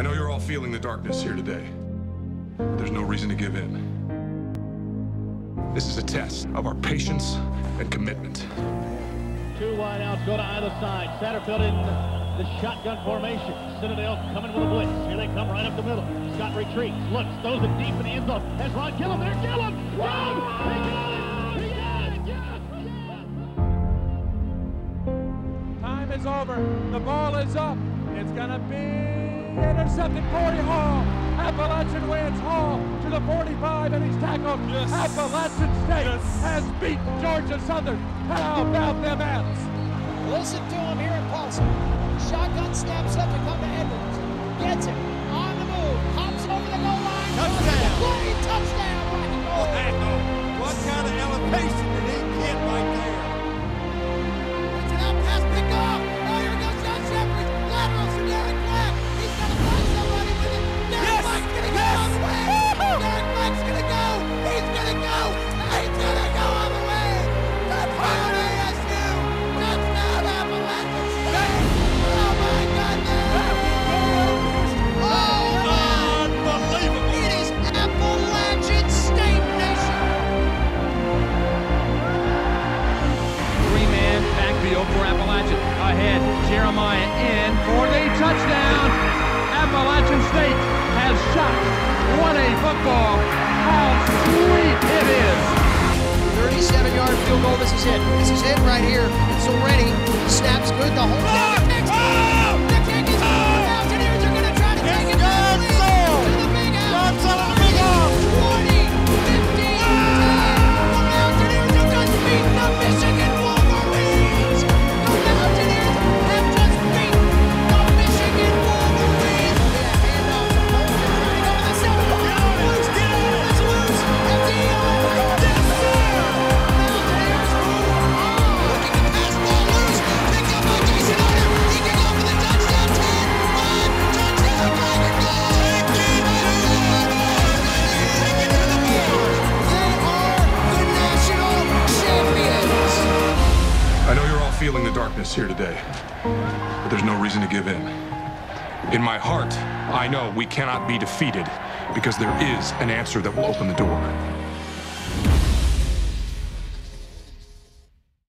I know you're all feeling the darkness here today. There's no reason to give in. This is a test of our patience and commitment. Two wide outs go to either side. Satterfield in the shotgun formation. Citadel coming with a blitz. Here they come right up the middle. Scott retreats, looks, throws it deep in the end zone. Has Ron Gillum there. Gillum! Gillum! He got! He got! Time is over. The ball is up. It's going to be intercepted. Corey Hall. Appalachian wins Hall to the 45 and he's tackled. Yes. Appalachian State Yes. has beat Georgia Southern. How about them ants? Listen to him here in Paulson. Shotgun snaps set to come to Edwards. Three-man for Appalachian. Ahead, Jeremiah in for the touchdown. Appalachian State has shot. What a football. How sweet it is. 37-yard field goal. This is it. This is it right here. It's already snaps good. The whole down. Feeling the darkness here today, but there's no reason to give in. In my heart, I know we cannot be defeated because there is an answer that will open the door.